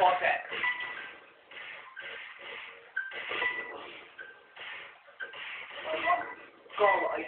我跑菜。高了，